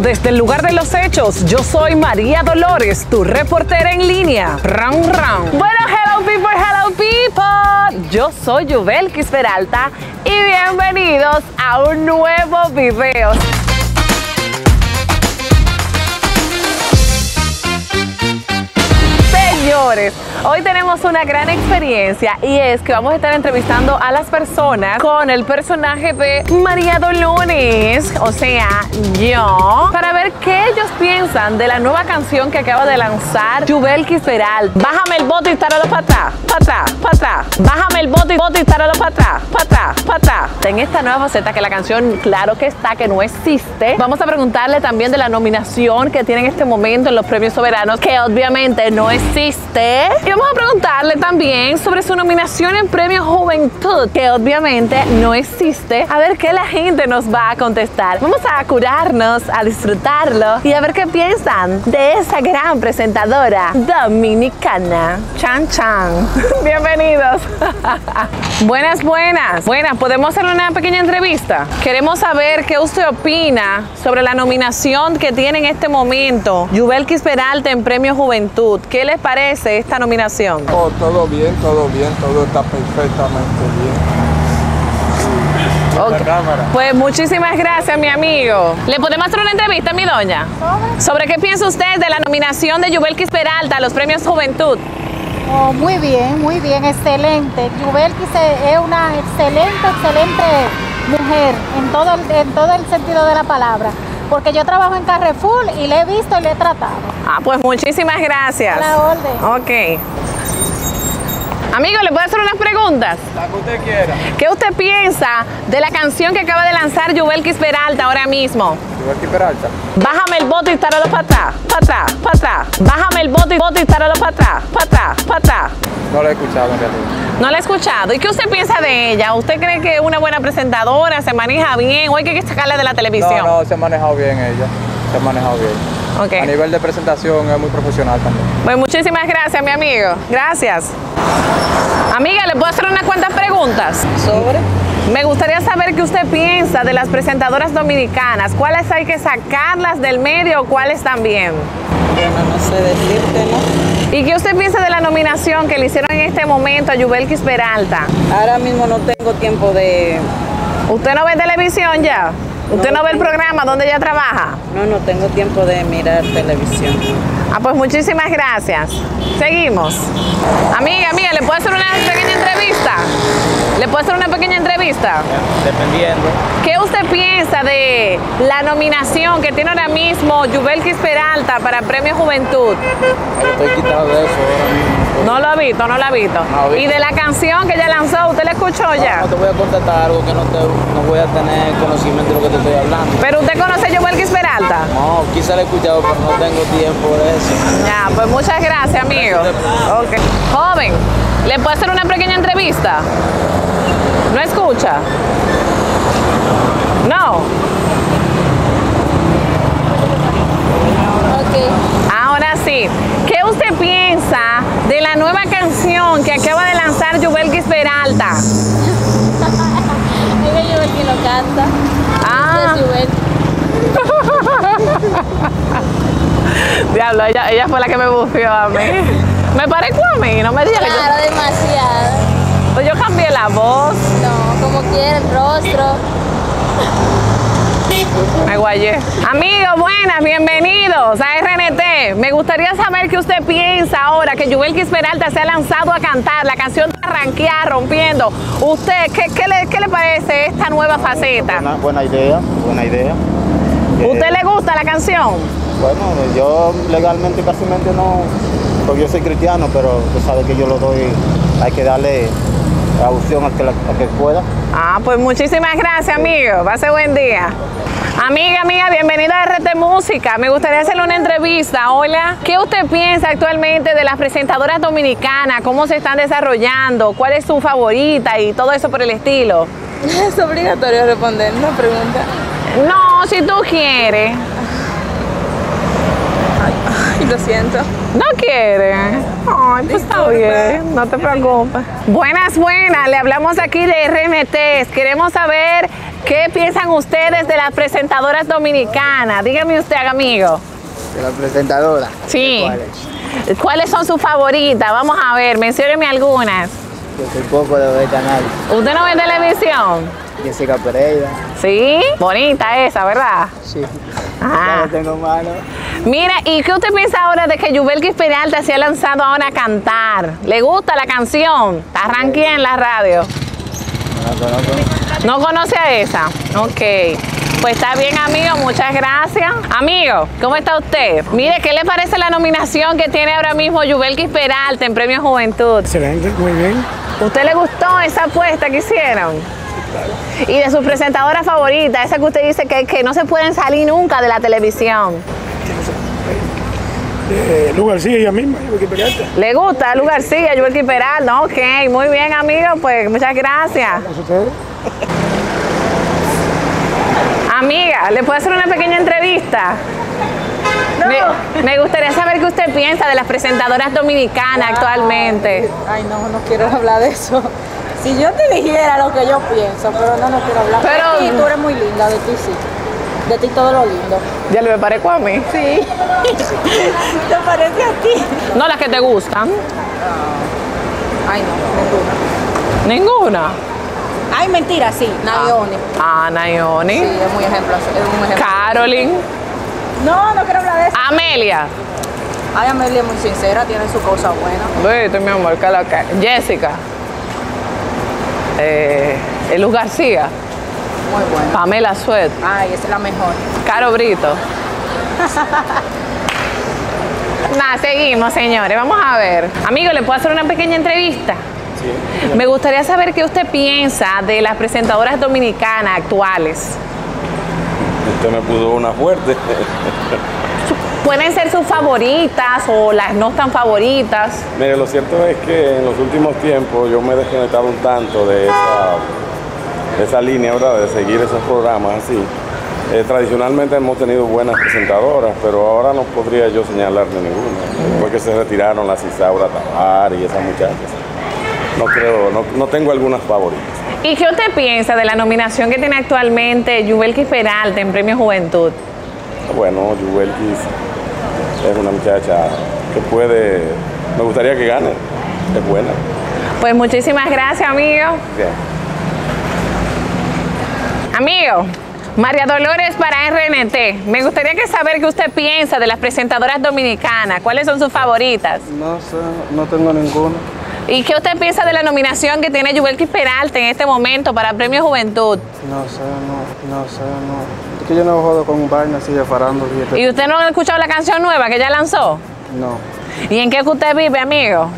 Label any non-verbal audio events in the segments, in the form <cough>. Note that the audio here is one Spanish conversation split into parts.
desde el lugar de los hechos. Yo soy María Dolores, tu reportera en línea. Ram, ram. Bueno, hello people, hello people. Yo soy Yubelkis Peralta y bienvenidos a un nuevo video. Señores, hoy tenemos una gran experiencia y es que vamos a estar entrevistando a las personas con el personaje de María Dolores, o sea, yo, para ver qué ellos piensan de la nueva canción que acaba de lanzar Yubelkis Peral. Bájame el bote y táralo para atrás, para atrás, para atrás. Bájame el bote y bote y para atrás, para atrás, para atrás. En esta nueva faceta que la canción, claro que está, que no existe, vamos a preguntarle también de la nominación que tiene en este momento en los premios soberanos, que obviamente no existe. Y vamos a preguntarle también sobre su nominación en Premio Juventud, que obviamente no existe. A ver qué la gente nos va a contestar. Vamos a curarnos, a disfrutarlo y a ver qué piensan de esa gran presentadora dominicana. Chan Chan. <laughs> Bienvenidos. <laughs> buenas, buenas. Buenas, ¿podemos hacer una pequeña entrevista? Queremos saber qué usted opina sobre la nominación que tiene en este momento Yubelkis Peralta en Premio Juventud. ¿Qué les parece? esta nominación? Oh, todo bien, todo bien, todo está perfectamente bien. Okay. Pues muchísimas gracias, mi amigo. ¿Le podemos hacer una entrevista, mi doña? ¿Sobre? ¿Sobre qué piensa usted de la nominación de Yubelkis Peralta a los premios Juventud? Oh, muy bien, muy bien, excelente. Yubelkis es una excelente, excelente mujer en todo, en todo el sentido de la palabra porque yo trabajo en Carrefour y le he visto y le he tratado. Ah, pues muchísimas gracias. A la orden. Ok. Amigo, ¿le puedo hacer unas preguntas? La que usted quiera. ¿Qué usted piensa de la canción que acaba de lanzar Yubelkis Peralta ahora mismo? Yubelkis Peralta. Bájame el bote y táralo para atrás, para atrás, para atrás. Bájame el bote, bote y táralo para atrás, para atrás, para atrás. No la he escuchado en realidad. No la he escuchado. ¿Y qué usted piensa de ella? ¿Usted cree que es una buena presentadora, se maneja bien o hay que sacarla de la televisión? No, no, se ha manejado bien ella. Se ha manejado bien. Okay. A nivel de presentación es muy profesional también. Pues muchísimas gracias, mi amigo. Gracias. Amiga, ¿le puedo hacer unas cuantas preguntas? ¿Sobre? Me gustaría saber qué usted piensa de las presentadoras dominicanas. ¿Cuáles hay que sacarlas del medio o cuáles también? Bueno, no sé decirte, ¿no? ¿Y qué usted piensa de la nominación que le hicieron en este momento a Yubelkis Peralta? Ahora mismo no tengo tiempo de... ¿Usted no ve televisión ya? ¿Usted no, no ve el programa donde ella trabaja? No, no tengo tiempo de mirar televisión. Ah, pues muchísimas gracias. Seguimos. Amiga, amiga, ¿le puedo hacer una pequeña entrevista? ¿Le puedo hacer una pequeña entrevista? Dependiendo. ¿Qué usted piensa de la nominación que tiene ahora mismo Yubelkis Peralta para Premio Juventud? Estoy quitado de eso ahora mismo. No lo ha visto, no lo ha visto. No, y de la canción que ella lanzó, ¿usted la escuchó ya? No, te voy a contestar algo que no, te, no voy a tener conocimiento de lo que te estoy hablando. ¿Pero usted conoce a Yubelkis Peralta? No, quizá la he escuchado, pero no tengo tiempo de eso. Ya, pues muchas gracias, amigo. Okay. Joven, ¿le puedo hacer una pequeña entrevista? ¿No escucha? No. Okay. Ahora sí, ¿qué usted piensa de la nueva canción que acaba de lanzar Yubelkis Peralta? <laughs> Ella Yubelkis lo canta. Ah. <laughs> Diablo, ella, ella fue la que me bufió a mí. Me parezco a mí, no me digas claro, que yo... demasiado. Pues yo cambié la voz. No, como quiera, el rostro. Me guayé. Amigos, buenas, bienvenidos a RNT. Me gustaría saber qué usted piensa ahora que Yubelkis Peralta se ha lanzado a cantar la canción Arranquear, rompiendo. ¿Usted qué, qué, le, qué le parece esta nueva faceta? Buena, buena idea, buena idea. ¿Usted le gusta la canción? Bueno, yo legalmente casi no, porque yo soy cristiano, pero tú sabes que yo lo doy, hay que darle la opción a que, la, a que pueda. Ah, pues muchísimas gracias, amigo. Pase buen día. Amiga, amiga, bienvenida a RT Música. Me gustaría hacerle una entrevista. Hola, ¿qué usted piensa actualmente de las presentadoras dominicanas? ¿Cómo se están desarrollando? ¿Cuál es su favorita? Y todo eso por el estilo. <laughs> Es obligatorio responder una pregunta. No, si tú quieres. Ay, lo siento. ¿No quiere? Ay, pues está bien, no te preocupes. Buenas, buenas, le hablamos aquí de RNT. Queremos saber qué piensan ustedes de las presentadoras dominicanas. Dígame usted, amigo. De la presentadora. Sí. ¿Cuáles? ¿Cuáles son sus favoritas? Vamos a ver, mencióneme algunas. Yo soy poco de ver canal. ¿Usted no ve televisión? Jessica Pereira. Sí, bonita esa, ¿verdad? Sí. Ah. Ya no tengo mano. Mira, ¿y qué usted piensa ahora de que Yubelkis Peralta se ha lanzado ahora a cantar? ¿Le gusta la canción? Está ranqueada en la radio. No la conozco. ¿No conoce a esa? Ok. Pues está bien, amigo, muchas gracias. Amigo, ¿cómo está usted? Mire, ¿qué le parece la nominación que tiene ahora mismo Yubelkis Peralta en Premio Juventud? Excelente, muy bien. ¿Usted le gustó esa apuesta que hicieron? Y de su presentadora favorita, esa que usted dice que, que no se pueden salir nunca de la televisión. Eh, Lu García, ella misma, Peralta. ¿Le gusta Lu García, Yubelkis Peralta? Ok, muy bien, amigo, pues muchas gracias. ¿A ustedes? Amiga, ¿le puedo hacer una pequeña entrevista? Me, me gustaría saber qué usted piensa de las presentadoras dominicanas actualmente. Ay, no, no quiero hablar de eso. Si yo te dijera lo que yo pienso, pero no, no quiero hablar. Pero- De ti, tú eres muy linda, de ti sí. De ti todo lo lindo. Ya le me parezco a mí. Sí. <laughs> ¿Te parece a ti? No las que te gustan. Ay, no, ninguna. Ninguna. Ay, mentira, sí. Ah, Sí, Nayoni. es muy ejemplo. Es un ejemplo. Carolyn. No, no quiero hablar de eso. Amelia. Ay, Amelia es muy sincera, tiene su cosa buena. Vete, mi amor, que la Jessica. Eh, Luz García. Muy buena. Pamela Suet. Ay, esa es la mejor. Caro Brito. <laughs> Nada, seguimos, señores. Vamos a ver. Amigo, ¿le puedo hacer una pequeña entrevista? Sí. Me gustaría saber qué usted piensa de las presentadoras dominicanas actuales. Usted me puso una fuerte. Pueden ser sus favoritas o las no tan favoritas. Mire, lo cierto es que en los últimos tiempos yo me he desconectado un tanto de esa, de esa línea, ¿verdad? De seguir esos programas así. Eh, tradicionalmente hemos tenido buenas presentadoras, pero ahora no podría yo señalarle ninguna. Porque se retiraron las Isaura Tabar y esas muchachas. No creo, no, no tengo algunas favoritas. ¿Y qué usted piensa de la nominación que tiene actualmente Yubelkis Peralta en Premio Juventud? Bueno, Yuvelkis es una muchacha que puede, me gustaría que gane, es buena. Pues muchísimas gracias, amigo. Bien. Amigo, María Dolores para RNT. Me gustaría que saber qué usted piensa de las presentadoras dominicanas. ¿Cuáles son sus favoritas? No sé, no tengo ninguno. ¿Y qué usted piensa de la nominación que tiene Yubelkis Peralta en este momento para Premio Juventud? No sé, no, no sé, no. Es que yo no jodo con vaina así de farándula y este- ¿Y usted no ha escuchado la canción nueva que ella lanzó? No, ¿Y en qué que usted vive, amigo?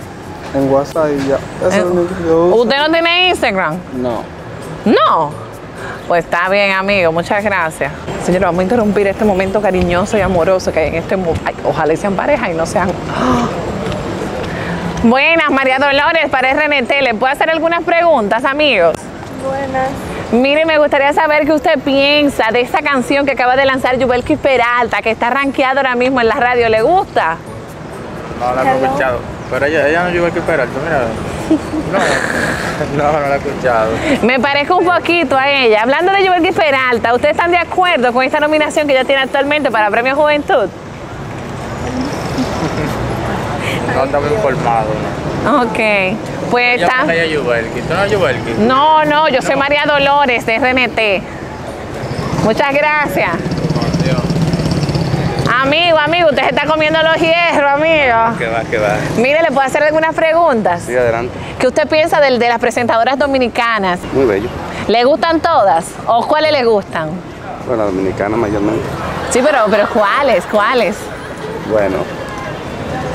en WhatsApp y ya. Eso es lo único que yo uso. ¿Usted no tiene Instagram? No. No. Pues está bien, amigo. Muchas gracias. Señora, vamos a interrumpir este momento cariñoso y amoroso que hay en este momento. Ojalá sean pareja y no sean. ¡Ah! Buenas, María Dolores para RNT. ¿Le puedo hacer algunas preguntas, amigos? Buenas. Mire, me gustaría saber qué usted piensa de esta canción que acaba de lanzar Yubelkis Peralta, que está rankeada ahora mismo en la radio. ¿Le gusta? No la he escuchado. Pero ella, ella no aquí Peralta, mira. No, <laughs> no, no la he escuchado. Me parezco un poquito a ella. Hablando de Yubelkis Peralta, ¿ustedes están de acuerdo con esta nominación que ella tiene actualmente para Premio Juventud? No estamos informados. ¿no? Ok, pues está. ella es Yubelki. ¿Tú no? No, no, yo soy María Dolores de RNT. Muchas gracias. Amigo, amigo, usted se está comiendo los hierros, amigo. Que va, que va. Mire, le puedo hacer algunas preguntas. Sí, adelante. ¿Qué usted piensa de, las presentadoras dominicanas? Muy bello. ¿Le gustan todas? ¿O cuáles le gustan? Bueno, dominicana mayormente. Sí, pero, pero ¿cuáles? ¿Cuáles? Bueno,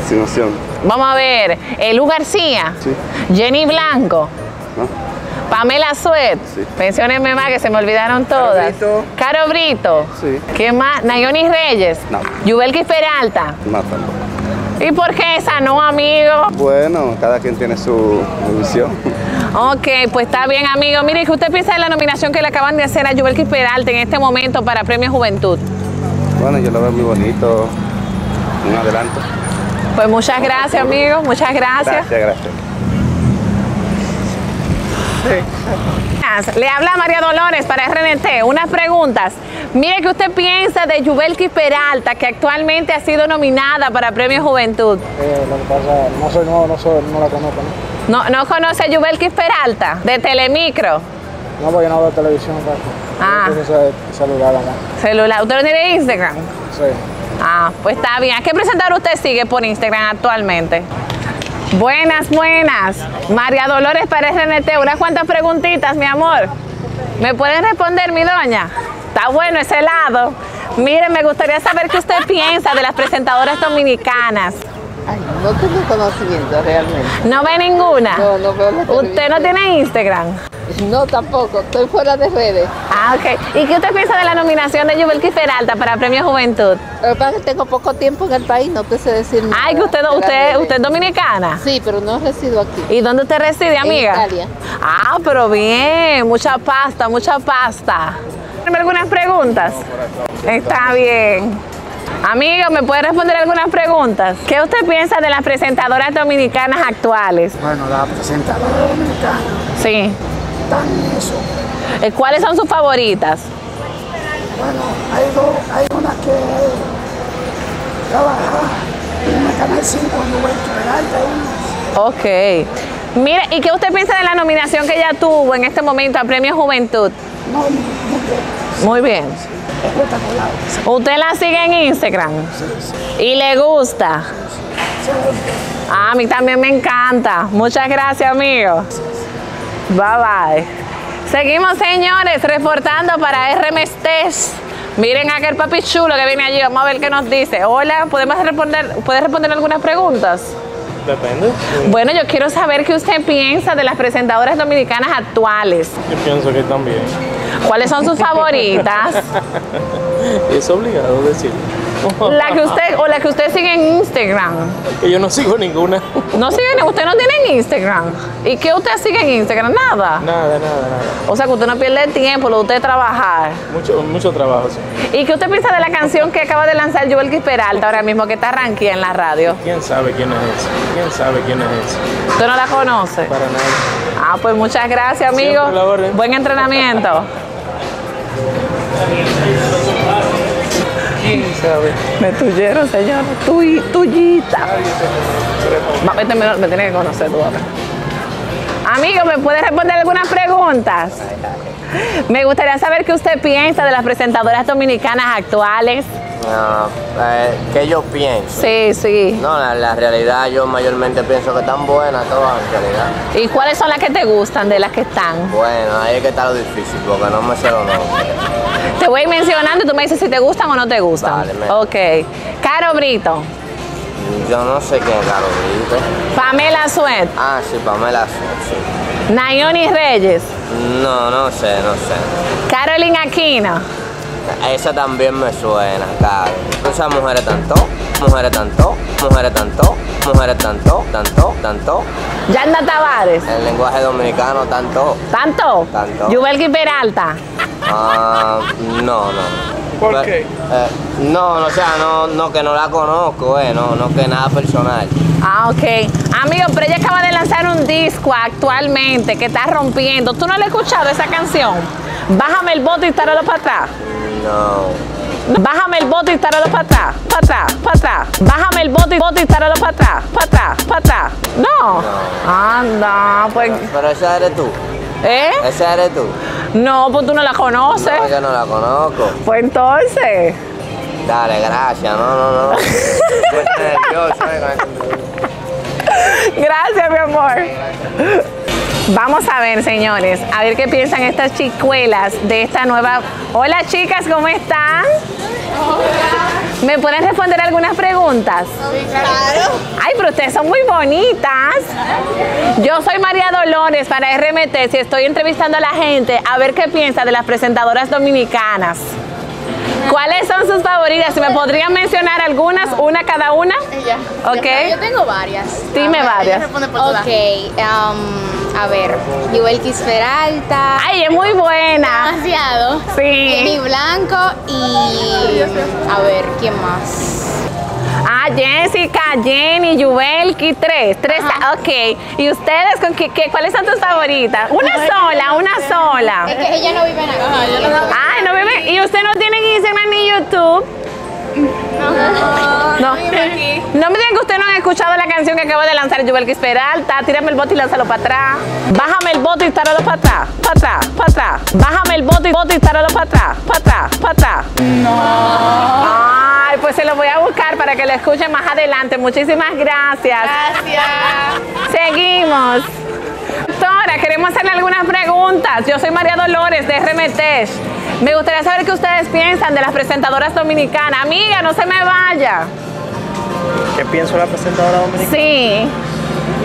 sin opción. Vamos a ver. Elu García. Sí. Jenny Blanco. ¿no? Pamela Suet. Sí. Menciónenme más que se me olvidaron todas. Brito. Caro Brito. Sí. ¿Qué más? Nayoni Reyes. No. Yubelkis Peralta. No tampoco. ¿Y por qué esa no, amigo? Bueno, cada quien tiene su visión. Ok, pues está bien, amigo. Mire, ¿qué usted piensa de la nominación que le acaban de hacer a Yubelkis Peralta en este momento para Premio Juventud? Bueno, yo lo veo muy bonito. un adelanto. Pues muchas gracias, amigo. Muchas gracias. Gracias, gracias. Le habla María Dolores para RNT. Unas preguntas. Mire, ¿qué usted piensa de Yubelki Peralta, que actualmente ha sido nominada para Premio Juventud? Eh, lo que pasa, no soy nuevo, no, soy, no la conozco, ¿no? ¿No, no conoce a Yubelki Peralta, de Telemicro? No, porque no veo televisión, Paco. Ah. Celular, amor. Celular. ¿Usted no tiene Instagram? Sí. Ah, pues está bien. ¿A qué presentador usted sigue por Instagram actualmente? Buenas, buenas. María Dolores para RNT. Unas cuantas preguntitas, mi amor. ¿Me pueden responder, mi doña? Está bueno ese helado. Mire, me gustaría saber qué usted piensa de las presentadoras dominicanas. Ay, no tengo conocimiento realmente. ¿No ve ninguna? No, no veo la ¿Usted no tiene Instagram? No, tampoco. Estoy fuera de redes. Ah, ok. ¿Y qué usted piensa de la nominación de Yubelki Peralta para Premio Juventud? Lo que pasa es que tengo poco tiempo en el país, no te sé decir nada. Ay, que usted, usted, usted es dominicana. Sí, pero no resido aquí. ¿Y dónde usted reside, amiga? En Italia. Ah, pero bien, mucha pasta, mucha pasta. ¿Tiene algunas preguntas? Está bien. Amigo, ¿me puede responder algunas preguntas? ¿Qué usted piensa de las presentadoras dominicanas actuales? Bueno, la presentadora dominicana, Sí. Eso. Eh, ¿Cuáles son sus favoritas? Bueno, hay dos, hay una que trabaja en la Canal 5 en Peralta. Ok. Mire, ¿y qué usted piensa de la nominación que ella tuvo en este momento a Premio Juventud? No, muy bien, Muy bien. espectacular. ¿Usted la sigue en Instagram? ¿Y le gusta? Ah, a mí también me encanta. Muchas gracias, amigo. Bye bye. Seguimos, señores, reportando para RMSTES. Miren aquel papi chulo que viene allí. Vamos a ver qué nos dice. Hola, ¿podemos responder, ¿puede responder algunas preguntas? Depende. Bueno, yo quiero saber qué usted piensa de las presentadoras dominicanas actuales. Yo pienso que también. ¿Cuáles son sus favoritas? <laughs> Es obligado decirlo. <laughs> La que usted o la que usted sigue en Instagram. Yo no sigo ninguna. <laughs> No sigue, usted no tiene Instagram. ¿Y qué usted sigue en Instagram? Nada. Nada, nada, nada. O sea que usted no pierde el tiempo, lo de usted trabajar. Mucho, mucho trabajo, sí. ¿Y qué usted piensa de la canción que acaba de lanzar Joel Peralta ahora mismo, que está ranquía en la radio? ¿Quién sabe quién es ese? ¿Quién sabe quién es ese? ¿Usted no la conoce? Para nada. Ah, pues muchas gracias, amigo. Buen entrenamiento. <laughs> Me tuyeron, señor. Tuy, tuyita. Vete, me, me tienes que conocer tú ahora. Amigo, ¿me puede responder algunas preguntas? Me gustaría saber qué usted piensa de las presentadoras dominicanas actuales. Ah, eh, ¿Qué yo pienso? Sí, sí. No, la, la realidad yo mayormente pienso que están buenas todas en realidad. ¿Y cuáles son las que te gustan de las que están? Bueno, ahí es que está lo difícil porque no me sé los nombres. Te voy a ir mencionando y tú me dices si te gustan o no te gustan. Vale, me- Ok. Caro Brito, Yo no sé quién es Caro Brito. Pamela Suet, Ah, sí, Pamela sí. Nayoni Reyes, No, no sé, no sé. Carolyn Aquino, Esa también me suena, claro. Esas mujeres tanto, mujeres tanto, mujeres tanto, mujeres tanto, tanto, tanto. Yanda Tavares. El lenguaje dominicano tanto. ¿Tanto? Tanto. Yubelki Peralta. Ah, no, no. ¿Por Pero, qué? eh, no, no, o sea, no, no que no la conozco, eh, no, no que nada personal. Ah, ok. Amigo, pero ella acaba de lanzar un disco actualmente que está rompiendo. ¿Tú no le has escuchado esa canción? Bájame el bote y táralo para atrás. No. Bájame el bote y táralo para atrás, para atrás, para atrás. Bájame el bote y bote y táralo para atrás, para atrás, para atrás. No. Anda, pues. Pero esa eres tú. ¿Eh? Esa eres tú. No, pues tú no la conoces. No, yo no la conozco. Pues entonces. Dale, gracias. No, no, no. Estoy nervioso, eh, <laughs> Gracias, mi amor. Vamos a ver, señores, a ver qué piensan estas chicuelas de esta nueva. Hola, chicas, ¿cómo están? ¿Me pueden responder algunas preguntas? Claro. Ay, pero ustedes son muy bonitas. Yo soy María Dolores para RMT y estoy entrevistando a la gente a ver qué piensa de las presentadoras dominicanas. ¿Cuáles son sus favoritas? Si me podrían mencionar algunas, una cada una. Ella. Ok. Yo tengo varias. Dime ver, varias. Ok, um, a ver. Yuelkis Peralta. Ay, es muy buena. Demasiado. Sí. Jenny Blanco y. A ver, ¿quién más? Ah, Jessica, Jenny, Yubelki, tres. Tres, ok. ¿Y ustedes con qué, qué- cuáles son tus favoritas? Una sola, una sola. Es que ella no vive en acá. Ay, no bebé. ¿Y usted no tiene Instagram ni YouTube? No. No me digan que ustedes no han escuchado la canción que acaba de lanzar Yubelkis Peralta. Tírame el bote y lánzalo para atrás. Bájame el bote y táralo para atrás. Para atrás, para atrás. Bájame el bote y bote y táralo para atrás. Para atrás, para atrás. No. Ay, pues se lo voy a buscar para que lo escuchen más adelante. Muchísimas gracias. Gracias. Seguimos. Doctora, queremos hacerle algunas preguntas. Yo soy María Dolores de RMT. Me gustaría saber qué ustedes piensan de las presentadoras dominicanas. Amiga, no se me vaya. ¿Qué pienso de la presentadora dominicana? Sí.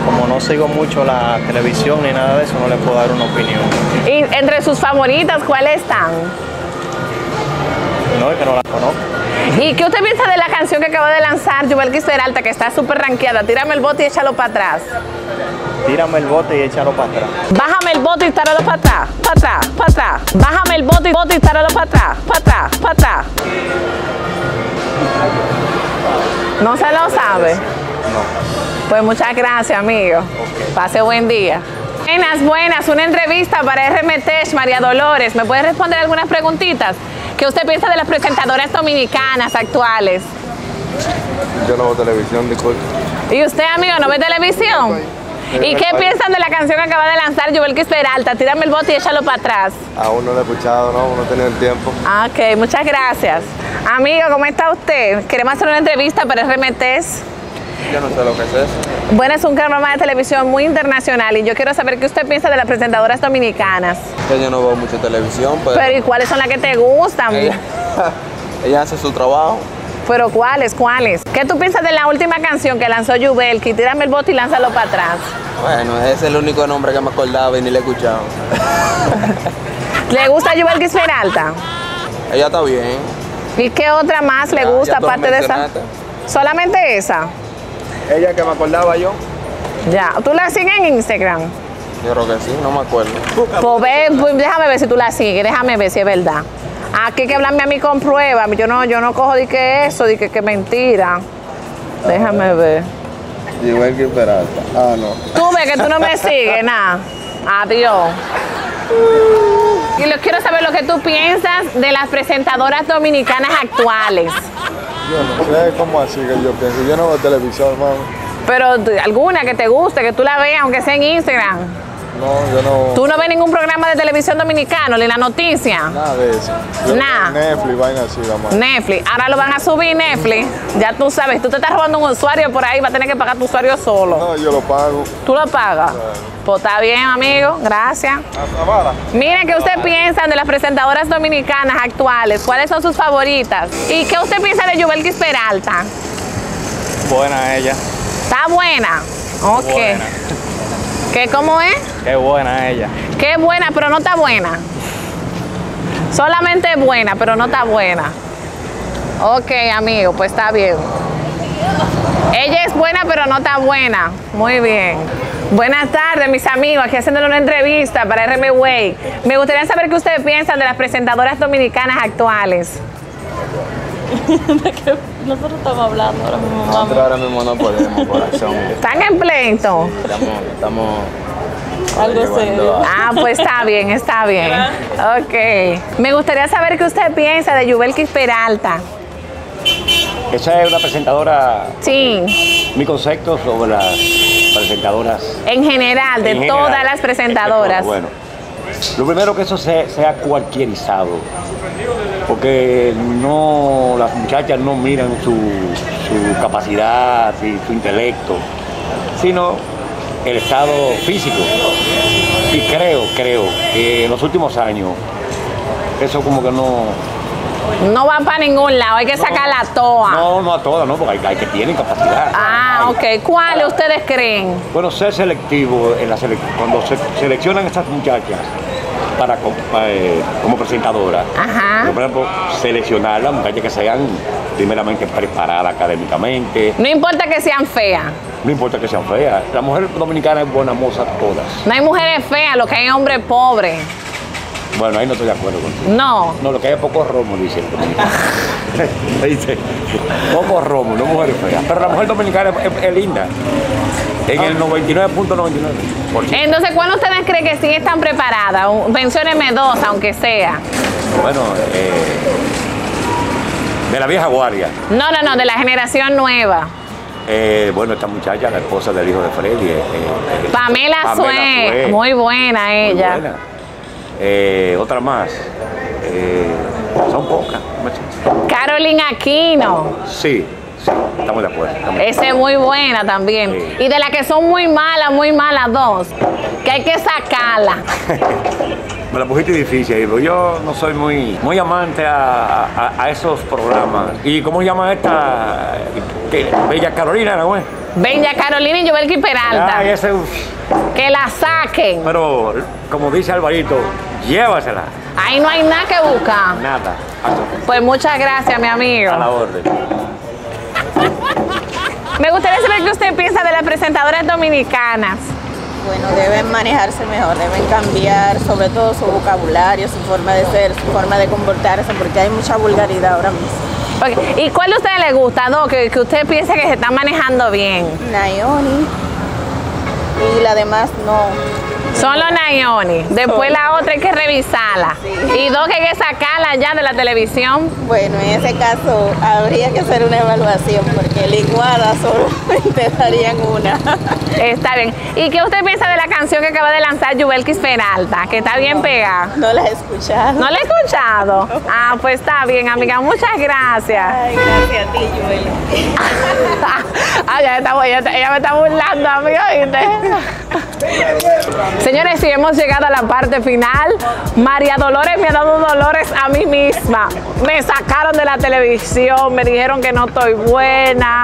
Como no sigo mucho la televisión ni nada de eso, no le puedo dar una opinión. Y entre sus favoritas, ¿cuáles están? No, es que no la conozco. ¿Y qué usted piensa de la canción que acaba de lanzar Yubelkis Peralta, que está súper rankeada? Tírame el bote y échalo para atrás. Tírame el bote y échalo para atrás. Bájame el bote y táralo para atrás, para atrás, para atrás. Bájame el bote y, bote y táralo para atrás, para atrás, para atrás. ¿No se lo sabe? No. Pues muchas gracias, amigo. Pase buen día. Buenas, buenas. Una entrevista para RMT, María Dolores. ¿Me puede responder algunas preguntitas? ¿Qué usted piensa de las presentadoras dominicanas actuales? Yo no veo televisión, disculpe. ¿Y usted, amigo, no ve televisión? ¿Y qué piensan de la canción que acaba de lanzar Yubelkis Peralta? Tírame el bote y échalo para atrás. Aún no lo he escuchado, no, no he tenido el tiempo. Ah, Ok, muchas gracias. Amigo, ¿cómo está usted? Queremos hacer una entrevista para RMTs. Yo no sé lo que es eso. Bueno, es un programa de televisión muy internacional y yo quiero saber qué usted piensa de las presentadoras dominicanas. Que yo no veo mucha televisión, pero, Pero ¿y cuáles son las que te gustan? ella, <laughs> ella hace su trabajo. Pero ¿cuáles? ¿Cuáles? ¿Qué tú piensas de la última canción que lanzó Yubelki? Tírame el bote y lánzalo para atrás. Bueno, ese es el único nombre que me acordaba y ni le he escuchado. <laughs> ¿Le gusta Yubelki Peralta? Ella está bien. ¿Y qué otra más le gusta ya aparte de esa? ¿Solamente esa? Ella que me acordaba yo. Ya. ¿Tú la sigues en Instagram? Yo creo que sí, no me acuerdo. Pues ve, pues déjame ver si tú la sigues, déjame ver si es verdad. Aquí hay que hablarme a mí con pruebas. Yo no, yo no cojo de que eso, de que, que mentira. Déjame ver. Igual que Peralta. Ah, no. Tú ves que tú no me sigues, nada. Adiós. Y lo, quiero saber lo que tú piensas de las presentadoras dominicanas actuales. Yo no sé cómo así que yo pienso. Yo no veo televisión, hermano. Pero alguna que te guste, que tú la veas, aunque sea en Instagram. No, yo no. ¿Tú no ves ningún programa de televisión dominicano, ni la noticia? Nada de eso. Yo Nada. Netflix, vaina así, vamos. Netflix. Ahora lo van a subir Netflix. Ya tú sabes, tú te estás robando un usuario por ahí, va a tener que pagar tu usuario solo. No, yo lo pago. ¿Tú lo pagas? Pues está bien, amigo. Gracias. Miren, ¿qué usted piensa de las presentadoras dominicanas actuales? ¿Cuáles son sus favoritas? ¿Y qué usted piensa de Yubelkis Peralta? Buena ella. ¿Está buena? Ok. Buena. ¿Qué, cómo es? Qué buena ella. Qué buena, pero no está buena. Solamente buena, pero no está buena. Ok, amigo, pues está bien. Ella es buena, pero no está buena. Muy bien. Buenas tardes, mis amigos. Aquí haciéndole una entrevista para RM Way. Me gustaría saber qué ustedes piensan de las presentadoras dominicanas actuales. <laughs> Nosotros estamos hablando ahora mismo. Nosotros ahora mismo no podemos, corazón. <laughs> ¿Están en pleito? Estamos, estamos Algo serio. a- Ah, pues está bien, está bien. Ok. Me gustaría saber qué usted piensa de Yubelkis Peralta. Esa es una presentadora. Sí, Mi concepto sobre las presentadoras. en general, de En general. todas las presentadoras. Bueno, lo primero que eso se- sea cualquierizado. Porque no, las muchachas no miran su, su capacidad y su intelecto, sino el estado físico. Y creo, creo que en los últimos años eso como que no, No va para ningún lado, hay que sacar la toa. no, no a todas, no, porque hay, hay que tienen capacidad. Ah, ok. ¿Cuáles ustedes creen? Bueno, ser selectivo en la sele- cuando se seleccionan estas muchachas para, eh, como presentadoras. Ajá. Por ejemplo, seleccionar las muchachas que sean primeramente preparadas académicamente, No importa que sean feas. no importa que sean feas. La mujer dominicana es buena moza todas. No hay mujeres feas, lo que hay es hombres pobres. Bueno, ahí no estoy de acuerdo contigo. No. No, lo que hay es poco romo, dice el dominicano. <laughs> <laughs> dice, poco romo, no mujeres feas. Pero la mujer dominicana es, es- es linda. En el 99.99%. Entonces, ¿cuándo ustedes creen que sí están preparadas? Menciónenme dos, aunque sea. Bueno, eh, de la vieja guardia. No, no, no, de la generación nueva. Eh, bueno, esta muchacha, la esposa del hijo de Freddy. eh, Pamela, Sue, Sue. muy buena Muy ella. buena. Eh, otra más. Son pocas. Carolina Aquino, Sí, sí, estamos de acuerdo. esa es muy buena también. Sí. Y de las que son muy malas, muy malas dos, que hay que sacarla. <laughs> Me la pusiste difícil, porque yo no soy muy, muy amante a, a- a esos programas. ¿Y cómo llama esta? Bella Carolina, ¿no? Benja Carolina y Jovelki Peralta. Ay, ese. Que la saquen. pero, como dice Alvarito, llévasela. Ahí no hay nada que buscar. Nada. Pues muchas gracias, mi amigo. A la orden. Me gustaría saber qué usted piensa de las presentadoras dominicanas. Bueno, deben manejarse mejor, deben cambiar sobre todo su vocabulario, su forma de ser, su forma de comportarse, porque hay mucha vulgaridad ahora mismo. ¿Y cuál a usted le gusta, Doc? Que, que usted piensa que se está manejando bien. Nayoni y la demás no. Son los Nayoni. Después la otra hay que revisarla. Y dos que hay que sacarla ya de la televisión. Bueno, en ese caso habría que hacer una evaluación, porque licuadas solamente <laughs> darían una. Está bien. ¿Y qué usted piensa de la canción que acaba de lanzar Jubelkis Peralta? Que está bien pegada. No la he escuchado. ¿No la he escuchado? Ah, pues está bien, amiga. Muchas gracias. Ay, gracias a ti, Joel. Ah, <laughs> ya está, me está burlando, amigo, ¿viste? Señores, si hemos llegado a la parte final, María Dolores me ha dado dolores a mí misma. Me sacaron de la televisión, me dijeron que no estoy buena,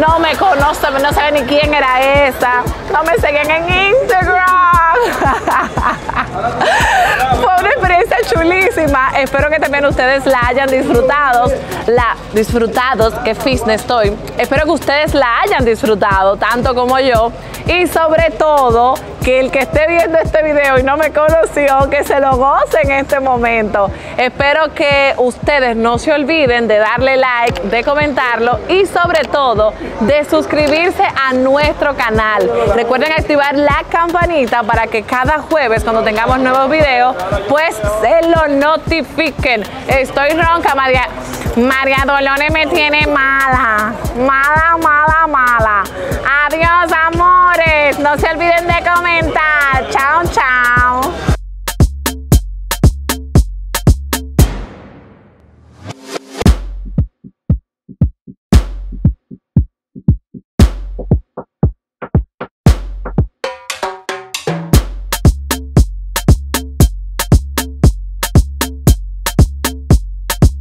no me conocen, no saben ni quién era esa, no me siguen en Instagram. <laughs> Fue una experiencia chulísima. Espero que también ustedes la hayan disfrutado. La disfrutados, que fitness estoy. Espero que ustedes la hayan disfrutado tanto como yo. Y sobre todo, que el que esté viendo este video y no me conoció, que se lo goce en este momento. Espero que ustedes no se olviden de darle like, de comentarlo y sobre todo de suscribirse a nuestro canal. Recuerden activar la campanita para que cada jueves cuando tengamos nuevos videos, pues se lo notifiquen. Estoy ronca, María. María Dolores me tiene mala, mala, mala, mala. Adiós, amores. No se olviden de comentar. Chao, chao.